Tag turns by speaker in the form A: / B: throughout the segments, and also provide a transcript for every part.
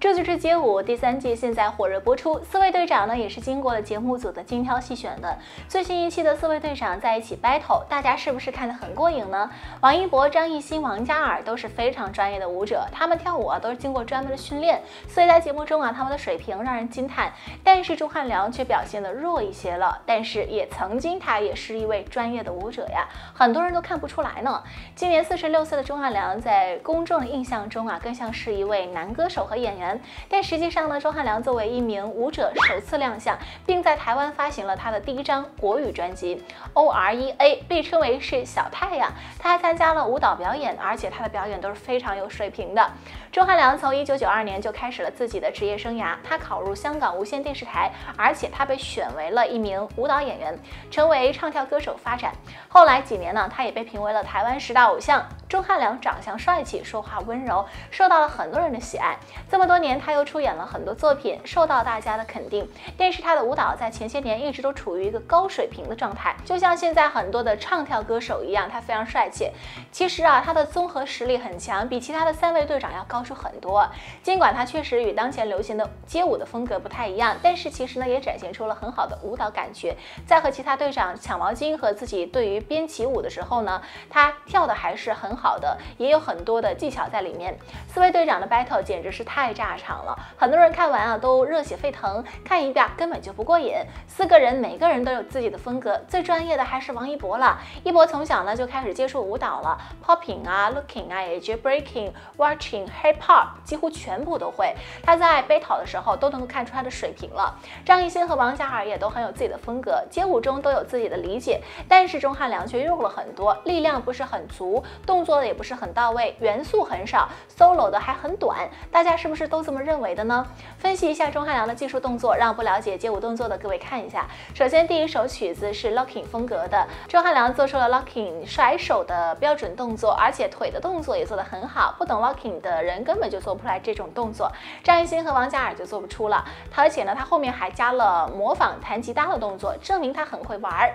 A: 这就是街舞第三季，现在火热播出。四位队长呢，也是经过了节目组的精挑细选的。最新一期的四位队长在一起 battle，大家是不是看得很过瘾呢？王一博、张艺兴、王嘉尔都是非常专业的舞者，他们跳舞啊都是经过专门的训练，所以在节目中啊，他们的水平让人惊叹。但是钟汉良却表现的弱一些了。但是也曾经他也是一位专业的舞者呀，很多人都看不出来呢。今年四十六岁的钟汉良，在公众的印象中啊，更像是一位男歌手和演员。但实际上呢，钟汉良作为一名舞者首次亮相，并在台湾发行了他的第一张国语专辑《O R E A》，被称为是小太阳。他还参加了舞蹈表演，而且他的表演都是非常有水平的。钟汉良从一九九二年就开始了自己的职业生涯，他考入香港无线电视台，而且他被选为了一名舞蹈演员，成为唱跳歌手发展。后来几年呢，他也被评为了台湾十大偶像。钟汉良长相帅气，说话温柔，受到了很多人的喜爱。这么多年，他又出演了很多作品，受到大家的肯定。但是他的舞蹈在前些年一直都处于一个高水平的状态，就像现在很多的唱跳歌手一样，他非常帅气。其实啊，他的综合实力很强，比其他的三位队长要高出很多。尽管他确实与当前流行的街舞的风格不太一样，但是其实呢，也展现出了很好的舞蹈感觉。在和其他队长抢毛巾和自己对于编起舞的时候呢，他跳的还是很。好的，也有很多的技巧在里面。四位队长的 battle 简直是太炸场了，很多人看完啊都热血沸腾，看一遍根本就不过瘾。四个人每个人都有自己的风格，最专业的还是王一博了。一博从小呢就开始接触舞蹈了，popping 啊，looking 啊，以及 breaking，watching，hip hop 几乎全部都会。他在 battle 的时候都能够看出他的水平了。张艺兴和王嘉尔也都很有自己的风格，街舞中都有自己的理解，但是钟汉良却用了很多，力量不是很足，动作。做的也不是很到位，元素很少，solo 的还很短，大家是不是都这么认为的呢？分析一下钟汉良的技术动作，让不了解街舞动作的各位看一下。首先，第一首曲子是 locking 风格的，钟汉良做出了 locking 甩手的标准动作，而且腿的动作也做得很好，不懂 locking 的人根本就做不出来这种动作。张艺兴和王嘉尔就做不出了，而且呢，他后面还加了模仿弹吉他的动作，证明他很会玩儿。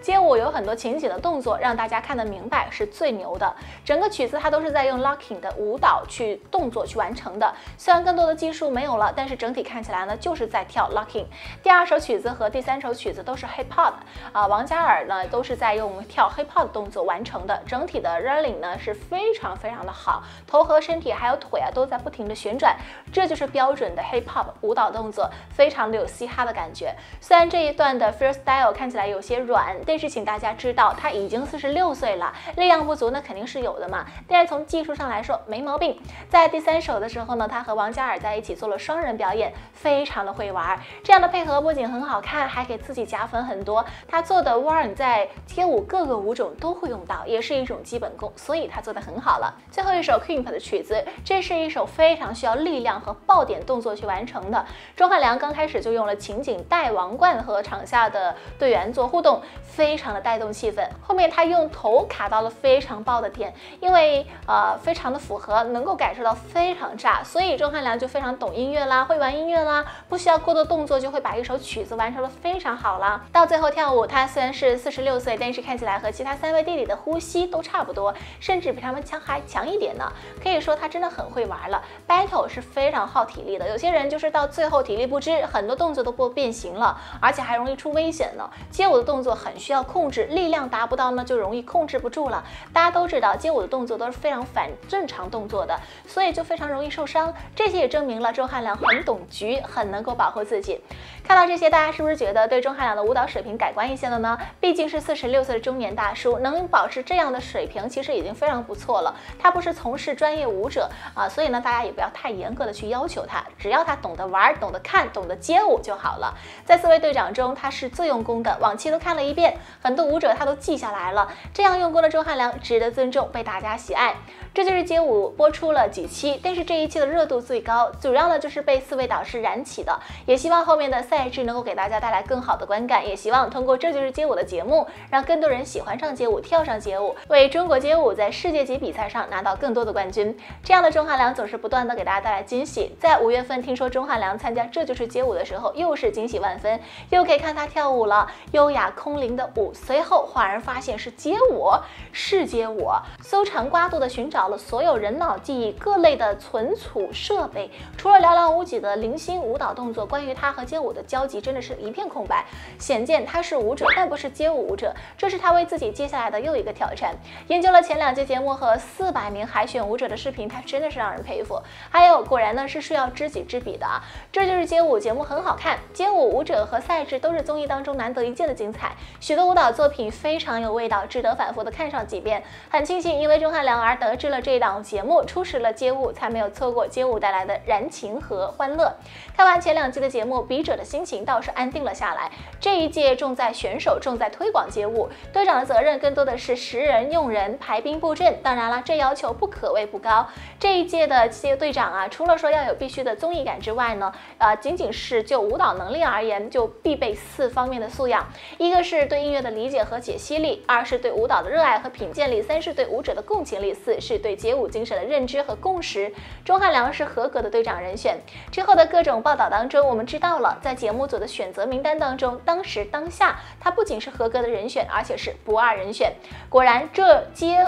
A: 街舞有很多情景的动作，让大家看得明白是最牛的。整个曲子它都是在用 locking 的舞蹈去动作去完成的。虽然更多的技术没有了，但是整体看起来呢，就是在跳 locking。第二首曲子和第三首曲子都是 hip hop 啊，王嘉尔呢都是在用跳 hip hop 的动作完成的。整体的 rolling 呢是非常非常的好，头和身体还有腿啊都在不停的旋转，这就是标准的 hip hop 舞蹈动作，非常的有嘻哈的感觉。虽然这一段的 freestyle 看起来有些软。但是请大家知道，他已经四十六岁了，力量不足那肯定是有的嘛。但是从技术上来说没毛病。在第三首的时候呢，他和王嘉尔在一起做了双人表演，非常的会玩。这样的配合不仅很好看，还给自己加分很多。他做的 one 在街舞各个舞种都会用到，也是一种基本功，所以他做的很好了。最后一首 Queen 的曲子，这是一首非常需要力量和爆点动作去完成的。钟汉良刚开始就用了情景带王冠和场下的队员做互动。非常的带动气氛，后面他用头卡到了非常爆的点，因为呃非常的符合，能够感受到非常炸，所以钟汉良就非常懂音乐啦，会玩音乐啦，不需要过多动作就会把一首曲子完成的非常好了。到最后跳舞，他虽然是四十六岁，但是看起来和其他三位弟弟的呼吸都差不多，甚至比他们强还强一点呢。可以说他真的很会玩了。Battle 是非常耗体力的，有些人就是到最后体力不支，很多动作都不变形了，而且还容易出危险呢。街舞的动作很需。需要控制力量达不到呢，就容易控制不住了。大家都知道街舞的动作都是非常反正常动作的，所以就非常容易受伤。这些也证明了钟汉良很懂局，很能够保护自己。看到这些，大家是不是觉得对钟汉良的舞蹈水平改观一些了呢？毕竟是四十六岁的中年大叔，能保持这样的水平，其实已经非常不错了。他不是从事专业舞者啊，所以呢，大家也不要太严格的去要求他，只要他懂得玩、懂得看、懂得街舞就好了。在四位队长中，他是最用功的，往期都看了一遍。很多舞者他都记下来了，这样用功的钟汉良值得尊重，被大家喜爱。这就是街舞播出了几期，但是这一期的热度最高，主要呢就是被四位导师燃起的。也希望后面的赛制能够给大家带来更好的观感，也希望通过这就是街舞的节目，让更多人喜欢上街舞，跳上街舞，为中国街舞在世界级比赛上拿到更多的冠军。这样的钟汉良总是不断的给大家带来惊喜。在五月份听说钟汉良参加这就是街舞的时候，又是惊喜万分，又可以看他跳舞了，优雅空灵的舞。随后恍然发现是街舞，是街舞。搜肠刮肚的寻找了所有人脑记忆各类的存储设备，除了寥寥无几的零星舞蹈动作，关于他和街舞的交集真的是一片空白。显见他是舞者，但不是街舞舞者，这是他为自己接下来的又一个挑战。研究了前两届节目和四百名海选舞者的视频，他真的是让人佩服。还有，果然呢是需要知己知彼的啊！这就是街舞节目很好看，街舞舞者和赛制都是综艺当中难得一见的精彩，许多舞蹈作品非常有味道，值得反复的看上几遍。很庆幸因为钟汉良而得知了这档节目，初识了街舞，才没有错过街舞带来的燃情和欢乐。看完前两季的节目，笔者的心情倒是安定了下来。这一届重在选手，重在推广街舞，队长的责任更多的是识人用人、排兵布阵。当然了，这要求不可谓不高。这一届的街队长啊，除了说要有必须的综艺感之外呢，呃，仅仅是就舞蹈能力而言，就必备四方面的素养：一个是对音乐的理解和解析力，二是对舞蹈的热爱和品鉴力，三是对舞者的共情力，四是对街舞精神的认知和共识。钟汉良是合格的队长人选。之后的各种报道当中，我们知道了，在节目组的选择名单当中，当时当下他不仅是合格的人选，而且是不二人选。果然，这街。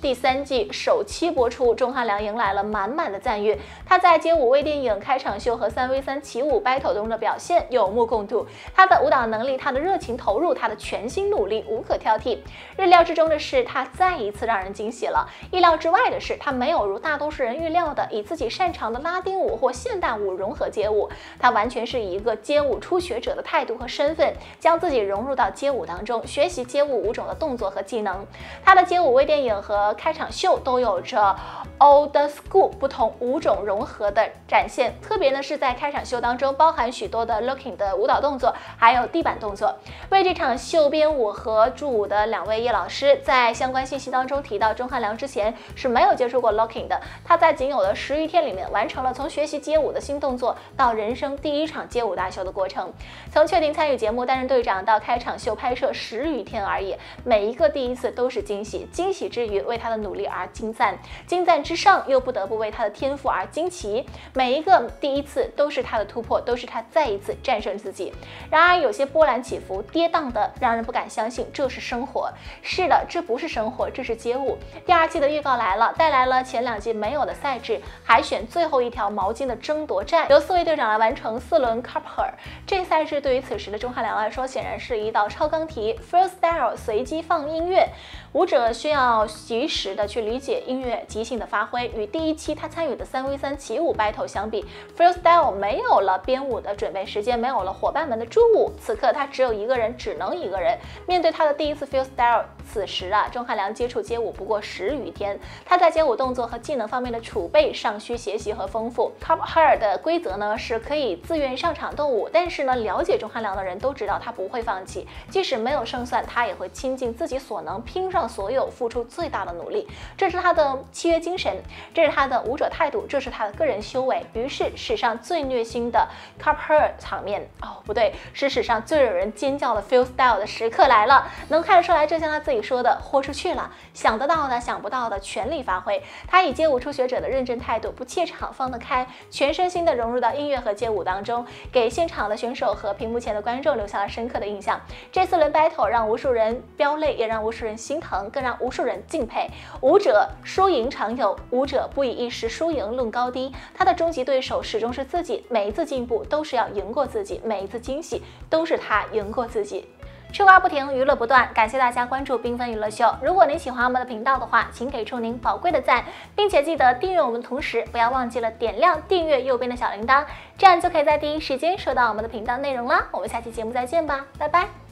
A: 第三季首期播出，钟汉良迎来了满满的赞誉。他在街舞微电影开场秀和三 v 三起舞 battle 中的表现有目共睹，他的舞蹈能力、他的热情投入、他的全心努力无可挑剔。日料之中的是，他再一次让人惊喜了；意料之外的是，他没有如大多数人预料的以自己擅长的拉丁舞或现代舞融合街舞，他完全是以一个街舞初学者的态度和身份，将自己融入到街舞当中，学习街舞舞种的动作和技能。他的街舞微电影和开场秀都有着 old school 不同舞种融合的展现，特别呢是在开场秀当中包含许多的 locking 的舞蹈动作，还有地板动作。为这场秀编舞和助舞的两位叶老师在相关信息当中提到，钟汉良之前是没有接触过 locking 的。他在仅有的十余天里面完成了从学习街舞的新动作到人生第一场街舞大秀的过程。从确定参与节目担任队长到开场秀拍摄十余天而已，每一个第一次都是惊喜，惊喜之余为他的努力而惊赞，惊赞之上又不得不为他的天赋而惊奇。每一个第一次都是他的突破，都是他再一次战胜自己。然而有些波澜起伏、跌宕的，让人不敢相信这是生活。是的，这不是生活，这是街舞。第二季的预告来了，带来了前两季没有的赛制，海选最后一条毛巾的争夺战，由四位队长来完成四轮 c u p h e r 这赛制对于此时的钟汉良来说，显然是一道超纲题。Freestyle 随机放音乐。舞者需要及时的去理解音乐即兴的发挥。与第一期他参与的三 v 三起舞 battle 相比，freestyle 没有了编舞的准备时间，没有了伙伴们的助舞，此刻他只有一个人，只能一个人面对他的第一次 freestyle。此时啊，钟汉良接触街舞不过十余天，他在街舞动作和技能方面的储备尚需学习和丰富。Cup Her 的规则呢是可以自愿上场斗舞，但是呢，了解钟汉良的人都知道他不会放弃，即使没有胜算，他也会倾尽自己所能拼上。所有付出最大的努力，这是他的契约精神，这是他的舞者态度，这是他的个人修为。于是，史上最虐心的 Cup Her 场面，哦，不对，是史上最惹人尖叫的 Feel Style 的时刻来了。能看得出来，就像他自己说的，豁出去了，想得到的、想不到的，全力发挥。他以街舞初学者的认真态度，不怯场，放得开，全身心的融入到音乐和街舞当中，给现场的选手和屏幕前的观众留下了深刻的印象。这四轮 battle 让无数人飙泪，也让无数人心疼。更让无数人敬佩。舞者输赢常有，舞者不以一时输赢论高低。他的终极对手始终是自己，每一次进步都是要赢过自己，每一次惊喜都是他赢过自己。吃瓜不停，娱乐不断，感谢大家关注缤纷娱乐秀。如果您喜欢我们的频道的话，请给出您宝贵的赞，并且记得订阅我们，同时不要忘记了点亮订阅右边的小铃铛，这样就可以在第一时间收到我们的频道内容啦。我们下期节目再见吧，拜拜。